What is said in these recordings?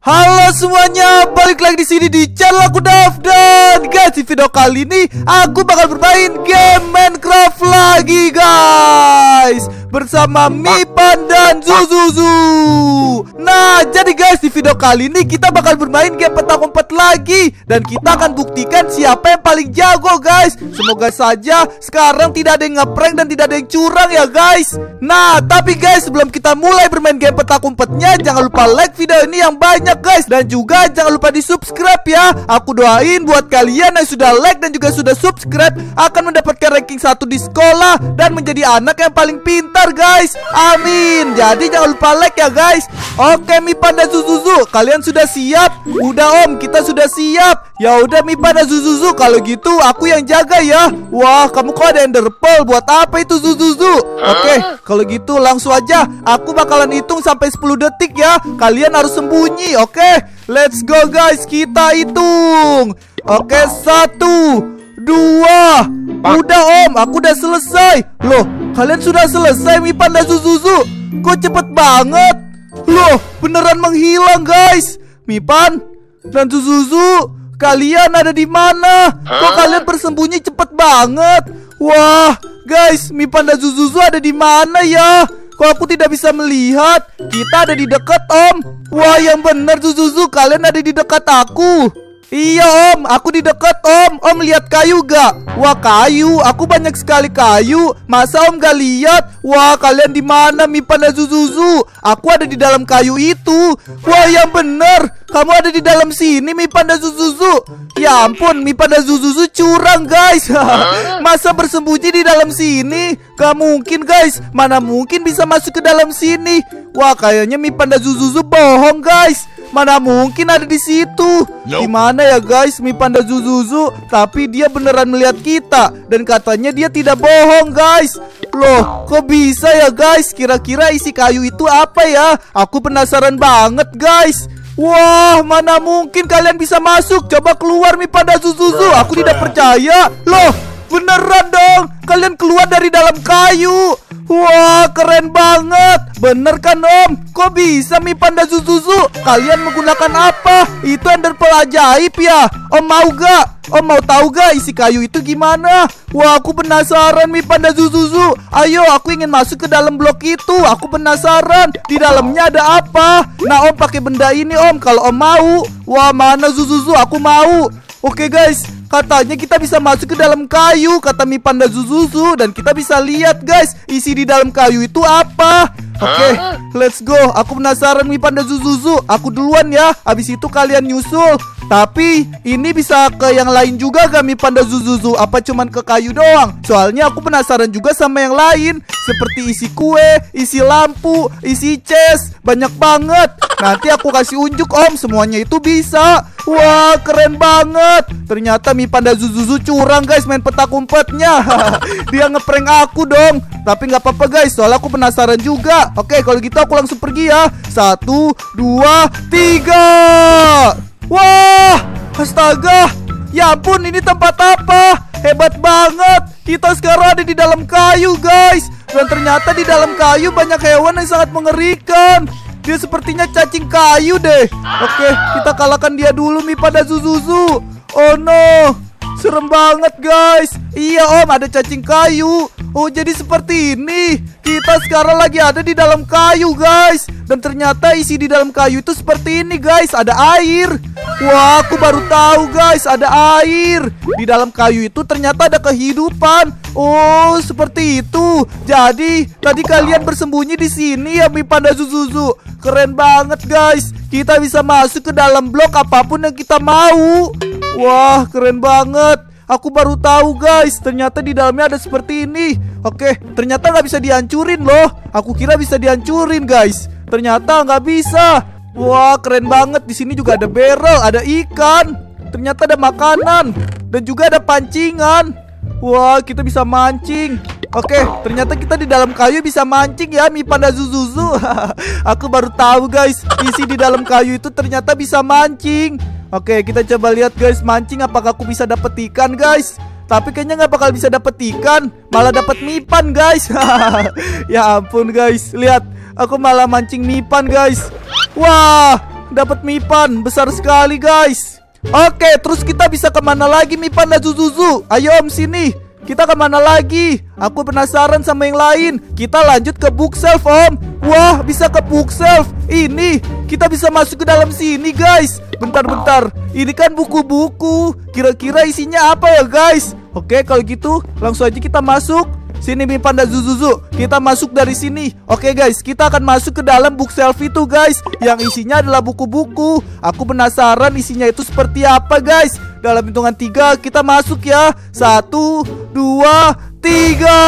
Halo semuanya, balik lagi di sini di channel aku Dav dan guys di video kali ini aku bakal bermain game Minecraft lagi guys. Bersama Dan Zuzuzu. Nah, jadi guys di video kali ini kita bakal bermain game petak umpet lagi dan kita akan buktikan siapa yang paling jago guys. Semoga saja sekarang tidak ada yang ngeprank dan tidak ada yang curang ya guys. Nah, tapi guys sebelum kita mulai bermain game petak umpetnya jangan lupa like video ini yang banyak banyak guys Dan juga jangan lupa di subscribe ya Aku doain buat kalian yang sudah like dan juga sudah subscribe Akan mendapatkan ranking 1 di sekolah Dan menjadi anak yang paling pintar guys Amin Jadi jangan lupa like ya guys. Oke Mipan dan Zuzuzu Kalian sudah siap? Udah om. Kita sudah siap. Ya udah Mipan dan Zuzuzu. Kalau gitu aku yang jaga ya. Wah kamu kok ada ender pearl Buat apa itu Zuzuzu? Oke kalau gitu langsung aja. Aku bakalan hitung sampai 10 detik ya. Kalian harus sembunyi Oke, let's go guys, kita hitung. Oke, satu, dua. Udah om, aku udah selesai. Loh, kalian sudah selesai Mipan dan Zuzuzu. Kok cepet banget? Loh, beneran menghilang guys. Mipan dan Zuzuzu, kalian ada di mana? Kok kalian bersembunyi cepet banget? Wah, guys, Mipan dan Zuzuzu ada di mana ya? Kok aku tidak bisa melihat? Kita ada di dekat, Om. Wah, yang benar Zuzuzu, kalian ada di dekat aku. Iya om, aku di dekat om. Om lihat kayu gak? Wah kayu, aku banyak sekali kayu. Masa om gak lihat? Wah kalian di mana Mipan dan Zuzuzu? Aku ada di dalam kayu itu. Wah yang bener. Kamu ada di dalam sini Mipan dan Zuzuzu? Ya ampun, Mipan dan Zuzuzu curang guys. Masa bersembunyi di dalam sini? Gak mungkin guys. Mana mungkin bisa masuk ke dalam sini? Wah kayaknya Mipan dan Zuzuzu bohong guys Mana mungkin ada di situ? Gimana ya guys, Mi Panda Zuzuzu? Tapi dia beneran melihat kita dan katanya dia tidak bohong guys. Loh, kok bisa ya guys? Kira-kira isi kayu itu apa ya? Aku penasaran banget guys. Wah, mana mungkin kalian bisa masuk? Coba keluar Mi Panda Zuzuzu. Aku tidak percaya. Loh, beneran dong. Kalian keluar dari dalam kayu. Wah, keren banget. Bener kan, Om? Kok bisa Mi Panda Zuzuzu? Kalian menggunakan apa? Itu ender pearl ajaib ya? Om mau gak? Om mau tahu gak isi kayu itu gimana? Wah, aku penasaran Mi Panda Zuzuzu. Ayo, aku ingin masuk ke dalam blok itu. Aku penasaran. Di dalamnya ada apa? Nah, Om pakai benda ini, Om. Kalau Om mau. Wah, mana Zuzuzu? Aku mau. Oke, guys. Katanya kita bisa masuk ke dalam kayu Kata Mi Panda Zuzuzu Dan kita bisa lihat guys Isi di dalam kayu itu apa. Oke okay, let's go. Aku penasaran Mi Panda Zuzuzu. Aku duluan ya Habis itu kalian nyusul tapi ini bisa ke yang lain juga gak Mi Panda Zuzuzu? Apa cuman ke kayu doang? Soalnya aku penasaran juga sama yang lain. Seperti isi kue, isi lampu, isi chest. Banyak banget. Nanti aku kasih unjuk om. Semuanya itu bisa. Wah keren banget. Ternyata Mi Panda Zuzuzu curang guys Main petak umpetnya. Dia ngeprank aku dong. Tapi nggak apa-apa guys. Soalnya aku penasaran juga. Oke kalau gitu aku langsung pergi ya. Satu, dua, tiga Wah, astaga. Ya ampun, ini tempat apa? Hebat banget. Kita sekarang ada di dalam kayu, guys. Dan ternyata di dalam kayu banyak hewan yang sangat mengerikan. Dia sepertinya cacing kayu deh. Oke, kita kalahkan dia dulu Mi pada Zuzuzu. Oh no. Serem banget guys Iya om ada cacing kayu Oh jadi seperti ini. Kita sekarang lagi ada di dalam kayu guys. Dan ternyata isi di dalam kayu itu seperti ini guys. Ada air. Wah aku baru tahu guys. Ada air. Di dalam kayu itu ternyata ada kehidupan. Oh seperti itu. Jadi tadi kalian bersembunyi di sini ya Mi Panda Zuzuzu. Keren banget guys. Kita bisa masuk ke dalam blok apa pun yang kita mau. Wah, keren banget. Aku baru tahu guys, ternyata di dalamnya ada seperti ini. Oke, ternyata nggak bisa dihancurin loh. Aku kira bisa dihancurin guys. Ternyata nggak bisa. Wah, keren banget. Di sini juga ada barrel, ada ikan. Ternyata ada makanan dan juga ada pancingan. Wah, kita bisa mancing. Oke, ternyata kita di dalam kayu bisa mancing ya, Mi Panda Zuzuzu. Aku baru tahu guys, isi di dalam kayu itu ternyata bisa mancing. Oke, kita coba lihat guys, mancing apakah aku bisa dapet ikan guys. Tapi kayaknya nggak bakal bisa dapet ikan, malah dapet mipan guys. ya ampun guys, lihat, aku malah mancing mipan guys. Wah, dapat Mipan besar sekali guys. Oke, terus kita bisa ke mana lagi Mipan dan Zuzuzu? Ayo Om sini. Kita ke mana lagi? Aku penasaran sama yang lain. Kita lanjut ke bookshelf Om. Wah, bisa ke bookshelf. Ini kita bisa masuk ke dalam sini guys. Bentar-bentar. Ini kan buku-buku. Kira-kira isinya apa ya guys? Oke, kalau gitu langsung aja kita masuk. Sini Mi Panda Zuzuzu Kita masuk dari sini Oke guys Kita akan masuk ke dalam bookshelf itu guys Yang isinya adalah buku-buku Aku penasaran isinya itu seperti apa guys Dalam hitungan tiga Kita masuk ya Satu Dua Tiga.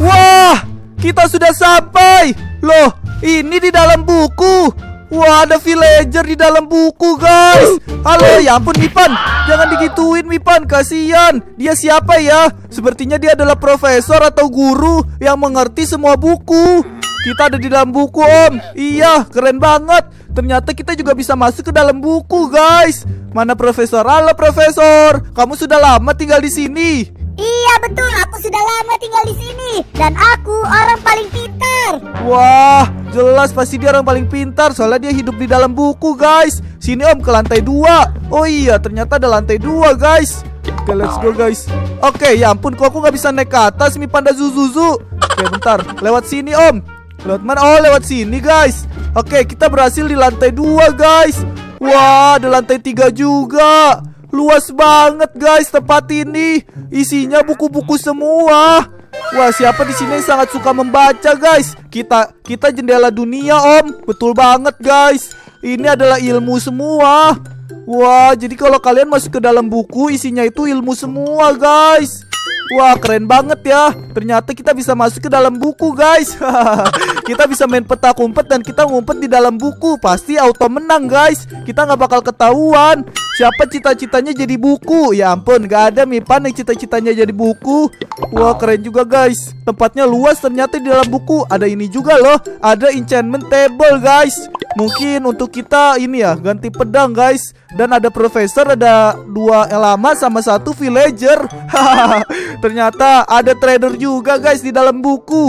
Wah Kita sudah sampai. Loh Ini di dalam buku. Wah ada villager di dalam buku guys. Halo ya ampun Mipan. Jangan digituin Mipan. Kasian Dia siapa ya? Sepertinya dia adalah profesor atau guru Yang mengerti semua buku. Kita ada di dalam buku om. Iya keren banget. Ternyata kita juga bisa masuk ke dalam buku guys. Mana profesor? Halo profesor. Kamu sudah lama tinggal di sini Iya betul, aku sudah lama tinggal di sini dan aku orang paling pintar. Wah, jelas pasti dia orang paling pintar soalnya dia hidup di dalam buku, guys. Sini Om ke lantai dua. Oh iya, ternyata ada lantai dua, guys. Oke, let's go, guys. Oke, ya ampun, kok aku nggak bisa naik ke atas Mi Panda Zuzuzu. Oke, bentar. Lewat sini, Om. Lewat mana? Oh, lewat sini, guys. Oke, kita berhasil di lantai dua, guys. Wah, ada lantai tiga juga. Luas banget guys tempat ini. Isinya buku-buku semua. Wah, siapa di sini sangat suka membaca, guys? Kita kita jendela dunia, Om. Betul banget, guys. Ini adalah ilmu semua. Wah, jadi kalau kalian masuk ke dalam buku, isinya itu ilmu semua, guys. Wah keren banget ya Ternyata kita bisa masuk ke dalam buku guys Kita bisa main peta kumpet dan kita ngumpet di dalam buku Pasti auto menang guys Kita nggak bakal ketahuan Siapa cita-citanya jadi buku? Ya ampun gak ada Mipan yang cita-citanya jadi buku. Wah keren juga guys. Tempatnya luas ternyata di dalam buku. Ada ini juga loh. Ada enchantment table guys. Mungkin untuk kita ini ya Ganti pedang guys. Dan ada profesor Ada dua elama sama satu villager. Ternyata ada trader juga guys di dalam buku.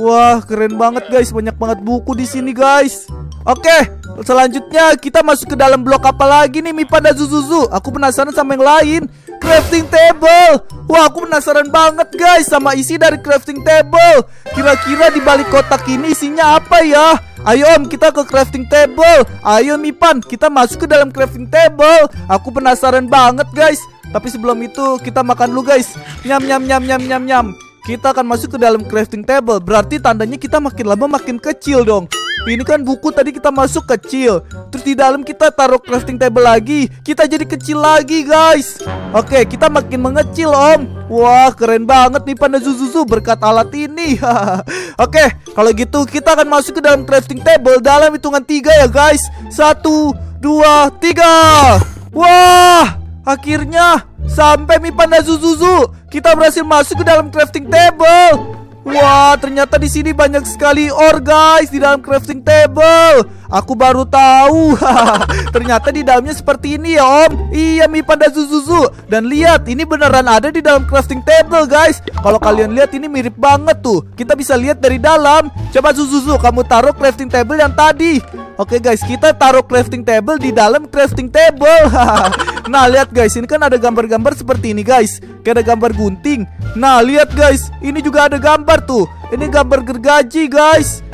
Wah keren banget guys. Banyak banget buku di sini guys. Oke selanjutnya kita masuk ke dalam blok apa lagi nih Mipa dan Zuzuzu? Aku penasaran sama yang lain. Crafting table. Wah aku penasaran banget guys Sama isi dari crafting table. Kira-kira di balik kotak ini isinya apa ya? Ayo om kita ke crafting table. Ayo Mipan kita masuk ke dalam crafting table. Aku penasaran banget guys. Tapi sebelum itu kita makan dulu guys. Nyam nyam nyam nyam nyam nyam. Kita akan masuk ke dalam crafting table. Berarti tandanya kita makin lama makin kecil dong ini kan buku tadi kita masuk kecil. Terus di dalam kita taruh crafting table lagi. Kita jadi kecil lagi guys. Oke kita makin mengecil om. Wah keren banget nih Panda Zuzuzu berkat alat ini. Oke kalau gitu kita akan masuk ke dalam crafting table Dalam hitungan tiga ya guys. Satu Dua Tiga. Wah Akhirnya Sampai Mi Panda Zuzuzu. Kita berhasil masuk ke dalam crafting table Wah, ternyata di sini banyak sekali ore guys di dalam crafting table. Aku baru tahu. ternyata di dalamnya seperti ini ya, Om. Iya, Mi Panda Zuzuzu. Dan lihat, ini beneran ada di dalam crafting table, guys. Kalau kalian lihat ini mirip banget tuh. Kita bisa lihat dari dalam. Coba Zuzuzu, kamu taruh crafting table yang tadi. Oke guys, kita taruh crafting table di dalam crafting table. nah, lihat guys, ini kan ada gambar-gambar seperti ini guys. Kayak ada gambar gunting. Nah, lihat guys, ini juga ada gambar tuh. Ini gambar gergaji guys.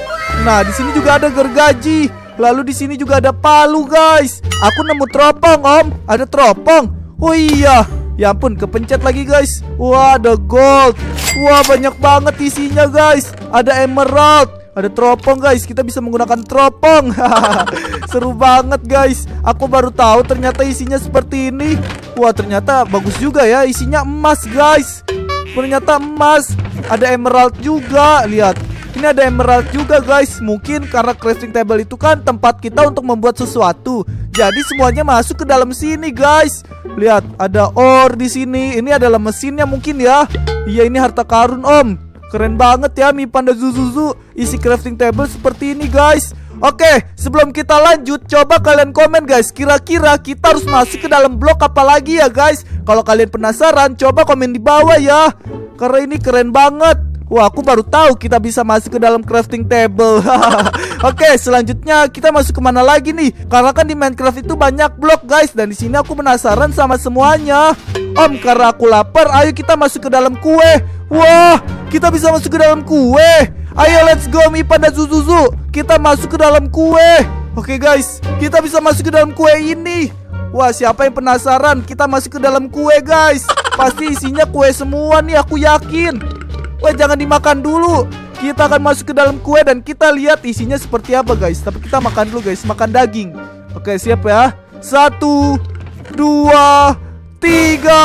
Nah, di sini juga ada gergaji. Lalu di sini juga ada palu guys. Aku nemu teropong om. Ada teropong. Oh iya. Ya ampun, kepencet lagi guys. Wah, ada gold. Wah, banyak banget isinya guys. Ada emerald. Ada teropong guys, kita bisa menggunakan teropong. Seru banget guys. Aku baru tahu ternyata isinya seperti ini. Wah ternyata bagus juga ya. Isinya emas guys. Ternyata emas. Ada emerald juga. Lihat. Ini ada emerald juga guys. Mungkin karena crafting table itu kan tempat kita untuk membuat sesuatu. Jadi semuanya masuk ke dalam sini guys. Lihat ada ore di sini. Ini adalah mesinnya mungkin ya. Iya ini harta karun om Keren banget ya Mi Panda Zuzuzu Isi crafting table seperti ini guys Oke, sebelum kita lanjut, coba kalian komen guys Kira-kira kita harus masuk ke dalam blok apa lagi ya guys Kalau kalian penasaran, coba komen di bawah ya Karena ini keren banget Wah, aku baru tahu kita bisa masuk ke dalam crafting table. Oke, selanjutnya kita masuk ke mana lagi nih? Karena kan di Minecraft itu banyak blok, guys. Dan di sini aku penasaran sama semuanya. Om, karena aku lapar, ayo kita masuk ke dalam kue. Wah, kita bisa masuk ke dalam kue. Ayo, let's go, Mipan dan Zuzuzu. Kita masuk ke dalam kue. Oke, guys, kita bisa masuk ke dalam kue ini. Wah, siapa yang penasaran? Kita masuk ke dalam kue, guys. Pasti isinya kue semua nih, aku yakin. Wah jangan dimakan dulu Kita akan masuk ke dalam kue dan kita lihat isinya seperti apa guys Tapi kita makan dulu guys, makan daging Oke siap ya Satu Dua Tiga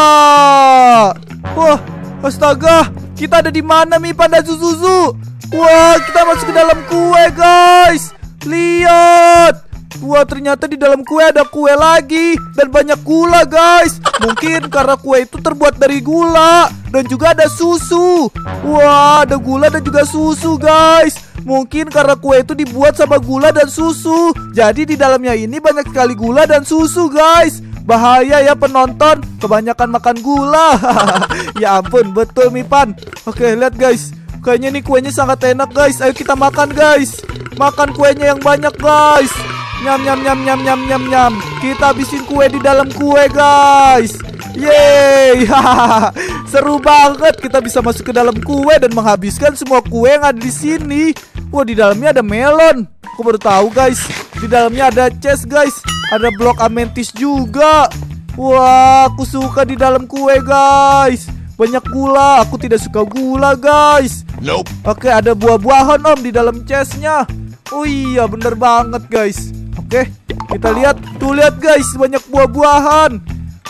Wah Astaga Kita ada di mana Mi? Panda Zuzuzu. Wah kita masuk ke dalam kue guys. Lihat. Wah ternyata di dalam kue ada kue lagi. Dan banyak gula guys. Mungkin karena kue itu terbuat dari gula. Dan juga ada susu. Wah ada gula dan juga susu guys. Mungkin karena kue itu dibuat sama gula dan susu. Jadi di dalamnya ini banyak sekali gula dan susu guys Bahaya ya penonton Kebanyakan makan gula Ya ampun betul Mipan Oke lihat guys Kayaknya nih kuenya sangat enak guys Ayo kita makan guys Makan kuenya yang banyak guys Nyam nyam nyam nyam nyam nyam nyam. Kita habisin kue di dalam kue, guys. Yeay. Seru banget kita bisa masuk ke dalam kue dan menghabiskan semua kue yang ada di sini. Wah, di dalamnya ada melon. Aku baru tahu, guys. Di dalamnya ada chest, guys. Ada blok amethyst juga. Wah, aku suka di dalam kue, guys. Banyak gula. Aku tidak suka gula, guys. Nope. Oke, ada buah-buahan, Om, di dalam chestnya. Oh iya, bener banget, guys. Oke, kita lihat. Tuh lihat guys, banyak buah-buahan.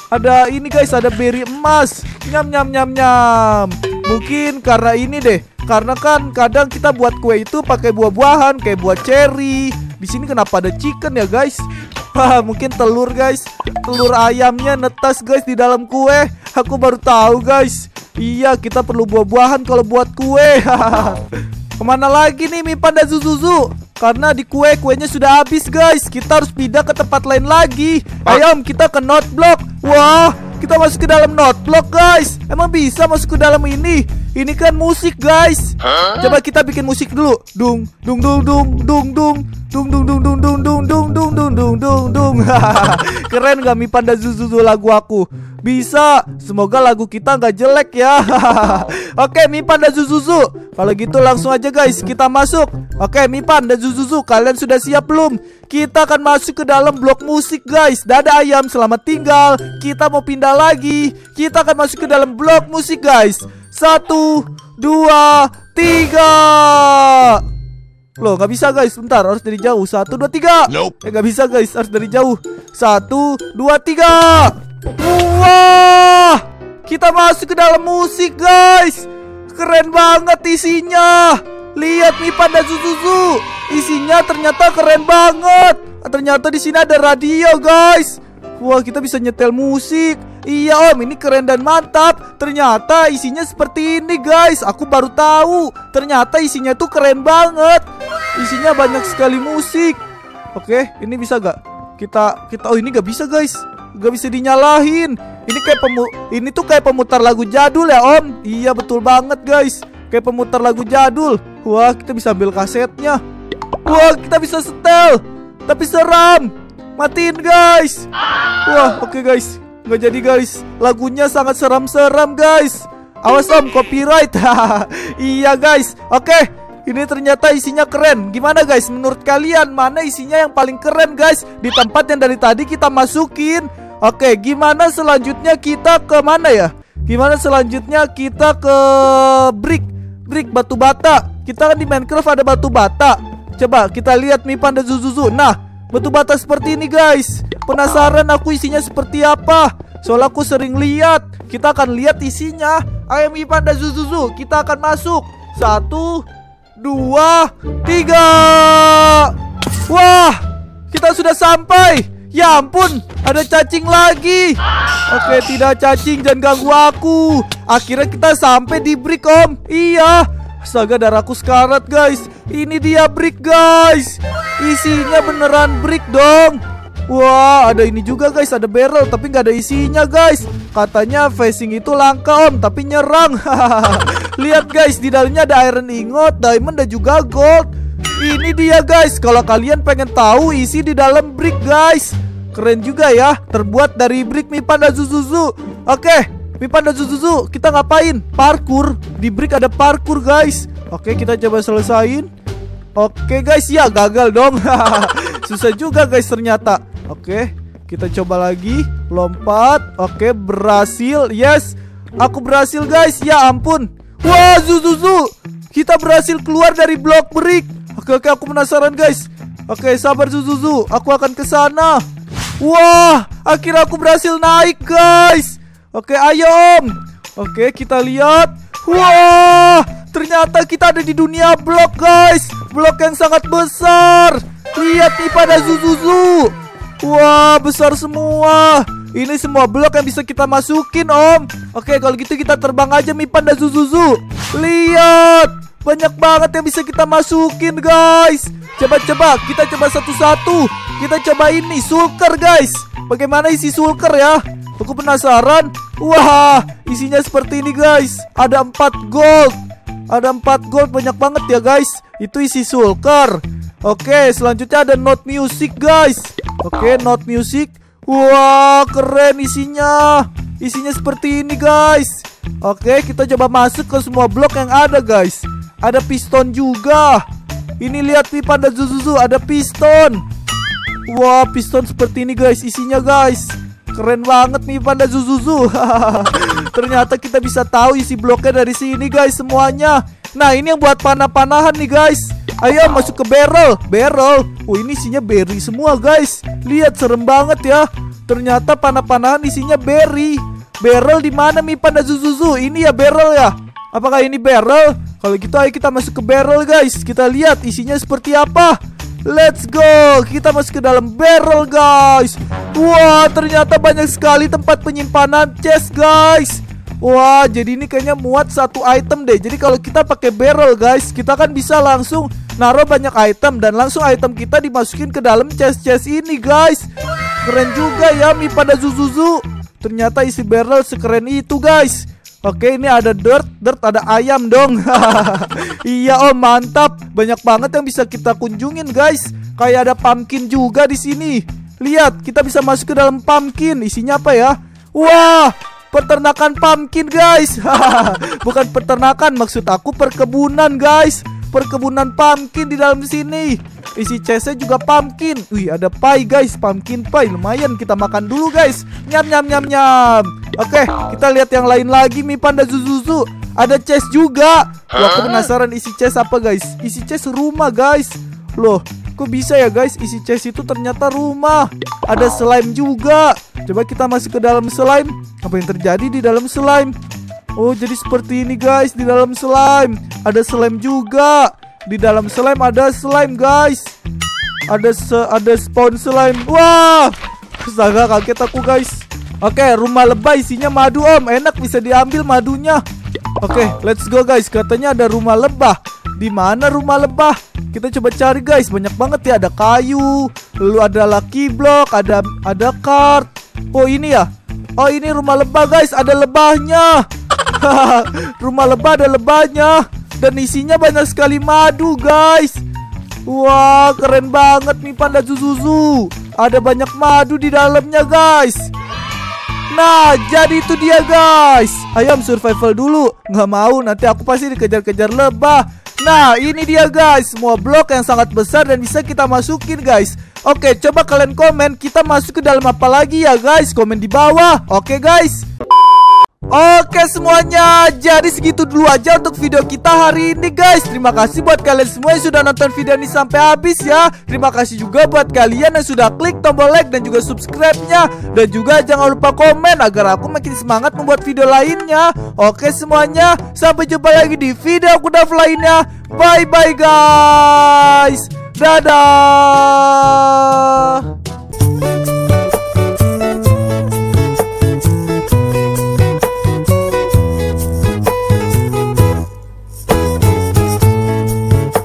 Ada ini guys, ada beri emas. Nyam nyam nyam nyam. Mungkin karena ini deh. Karena kan kadang kita buat kue itu pakai buah-buahan kayak buah cherry. Di sini kenapa ada chicken ya guys? Wah, mungkin telur guys. Telur ayamnya netas guys di dalam kue. Aku baru tahu guys. Iya, kita perlu buah-buahan kalau buat kue. Ke mana lagi nih Mi Panda Zuzuzu? Karena di kue kuenya sudah habis guys Kita harus pindah ke tempat lain lagi Ayo kita ke not block Wah kita masuk ke dalam not block guys Emang bisa masuk ke dalam ini Ini kan musik guys Coba kita bikin musik dulu Dung dung dung dung dung dung Dung dung dung dung dung dung dung dung dung dung dung dung Keren gak Mi Panda Zuzuzu lagu aku Bisa Semoga lagu kita nggak jelek ya Oke Mipan dan Zuzuzu Kalau gitu langsung aja guys Kita masuk Oke Mipan dan Zuzuzu Kalian sudah siap belum? Kita akan masuk ke dalam blok musik guys Dadah ayam selamat tinggal Kita mau pindah lagi Kita akan masuk ke dalam blok musik guys Satu Dua Tiga Loh nggak bisa guys. Bentar harus dari jauh. Satu dua tiga. Nope. Eh nggak bisa guys. Harus dari jauh. Satu Dua tiga. Wah! Kita masuk ke dalam musik guys. Keren banget isinya. Lihat nih pada Zuzuzu. Isinya ternyata keren banget. Ternyata di sini ada radio guys Wah kita bisa nyetel musik. Iya om ini keren dan mantap. Ternyata isinya seperti ini guys. Aku baru tahu. Ternyata isinya tuh keren banget. Isinya banyak sekali musik. Oke ini bisa gak? Kita kita oh ini gak bisa guys. Gak bisa dinyalahin. Ini kayak pemu Ini tuh kayak pemutar lagu jadul ya om? Iya betul banget guys. Kayak pemutar lagu jadul. Wah kita bisa ambil kasetnya. Wah kita bisa setel. Tapi seram Matiin guys. Wah oke guys. Nggak jadi guys. Lagunya sangat seram-seram guys. Awas om copyright. Iya guys. Oke ini ternyata isinya keren. Gimana guys? Menurut kalian Mana isinya yang paling keren guys? Di tempat yang dari tadi kita masukin. Oke gimana selanjutnya kita ke mana ya? Gimana selanjutnya kita ke brick. Brick batu bata. Kita kan di Minecraft ada batu bata. Coba kita lihat Mipan dan Zuzuzu. Nah batu bata seperti ini guys. Penasaran aku isinya seperti apa? Soalnya aku sering lihat. Kita akan lihat isinya. Ayo Mipan dan Zuzuzu Kita akan masuk. Satu Dua Tiga. Wah Kita sudah sampai. Ya ampun Ada cacing lagi. Oke tidak cacing Jangan ganggu aku. Akhirnya kita sampai di brick om. Iya Astaga darahku sekarat guys. Ini dia brick guys. Isinya beneran brick dong. Wah ada ini juga guys. Ada barrel tapi nggak ada isinya guys. Katanya facing itu langka om Tapi nyerang. Lihat guys, di dalamnya ada iron ingot, diamond dan juga gold. Ini dia guys, kalau kalian pengen tahu isi di dalam brick guys. Keren juga ya, terbuat dari brick Mipan dan Zuzuzu. Oke, Mipan dan Zuzuzu, kita ngapain? Parkur. Di brick ada parkur guys. Oke, kita coba selesain. Oke guys, ya gagal dong. Susah juga guys ternyata. Oke, kita coba lagi. Lompat. Oke, berhasil. Yes. Aku berhasil guys. Ya ampun. Wah, Zuzuzu. Kita berhasil keluar dari blok brick. Oke, oke, aku penasaran, guys. Oke, sabar Zuzuzu. Aku akan ke sana. Wah, akhirnya aku berhasil naik, guys. Oke, ayo, Om. Oke, kita lihat. Wah, ternyata kita ada di dunia blok, guys. Blok yang sangat besar. Lihat nih pada Zuzuzu. Wah, besar semua. Ini semua blok yang bisa kita masukin om Oke kalau gitu kita terbang aja Mipan dan Zuzuzu Lihat Banyak banget yang bisa kita masukin guys Coba-coba kita coba satu-satu Kita coba ini sulker guys Bagaimana isi sulker ya Aku penasaran Wah isinya seperti ini guys Ada 4 gold Ada 4 gold banyak banget ya guys Itu isi sulker Oke selanjutnya ada note music guys Oke note music Wah, keren isinya. Isinya seperti ini, guys. Oke, kita coba masuk ke semua blok yang ada, guys. Ada piston juga. Ini lihat nih pada Zuzuzu, ada piston. Wah, piston seperti ini, guys. Isinya, guys. Keren banget nih pada Zuzuzu. Ternyata kita bisa tahu isi bloknya dari sini, guys, semuanya. Nah, ini yang buat panah-panahan nih, guys. Ayo masuk ke barrel. Barrel. Oh ini isinya berry semua guys. Lihat serem banget ya. Ternyata panah-panahan isinya berry. Barrel di mana panda Zuzuzu? Ini ya barrel ya. Apakah ini barrel? Kalau gitu ayo kita masuk ke barrel guys. Kita lihat isinya seperti apa Let's go Kita masuk ke dalam barrel guys Wah ternyata banyak sekali tempat penyimpanan chest guys Wah, jadi ini kayaknya muat satu item deh. Jadi kalau kita pakai barrel, guys, kita kan bisa langsung naruh banyak item dan langsung item kita dimasukin ke dalam chest-chest ini, guys. Keren juga ya Mi pada Zuzuzu. Ternyata isi barrel sekeren itu, guys. Oke, ini ada dirt, dirt ada ayam dong. iya, Om, mantap. Banyak banget yang bisa kita kunjungin, guys. Kayak ada pumpkin juga di sini. Lihat, kita bisa masuk ke dalam pumpkin. Isinya apa ya? Wah, peternakan pumpkin guys Bukan peternakan maksud aku perkebunan guys Perkebunan pumpkin di dalam sini. Isi chestnya juga pumpkin. Wih ada pie guys. Pumpkin pie Lumayan. Kita makan dulu guys. Nyam nyam nyam nyam. Oke kita lihat yang lain lagi Mi Panda Zuzuzu. Ada chest juga. Wah aku penasaran isi chest apa guys. Isi chest rumah guys. Loh Kok bisa ya guys? Isi chest itu ternyata rumah. Ada slime juga. Coba kita masuk ke dalam slime. Apa yang terjadi di dalam slime Oh jadi seperti ini guys. Di dalam slime. Ada slime juga. Di dalam slime ada slime guys. Ada se ada spawn slime. Wah! Astaga kaget aku guys. Oke rumah lebah isinya madu om. Enak bisa diambil madunya. Oke let's go guys. Katanya ada rumah lebah. Di mana rumah lebah? Kita coba cari guys, banyak banget ya. Ada kayu, lalu ada lucky block, ada ada kart. Oh ini ya. Oh ini rumah lebah guys, ada lebahnya. rumah lebah ada lebahnya dan isinya banyak sekali madu guys. Wah keren banget nih panda Zuzuzu. Ada banyak madu di dalamnya guys. Nah, jadi itu dia guys. Ayam survival dulu. Nggak mau, nanti aku pasti dikejar-kejar lebah. Nah ini dia guys Semua blok yang sangat besar dan bisa kita masukin guys Oke coba kalian komen Kita masuk ke dalam apa lagi ya guys Komen di bawah Oke guys Oke semuanya, jadi segitu dulu aja untuk video kita hari ini guys. Terima kasih buat kalian semua yang sudah nonton video ini sampai habis ya. Terima kasih juga buat kalian yang sudah klik tombol like dan juga subscribe-nya. Dan juga jangan lupa komen agar aku makin semangat membuat video lainnya. Oke semuanya, sampai jumpa lagi di video kuda lainnya. Bye bye guys. Dadah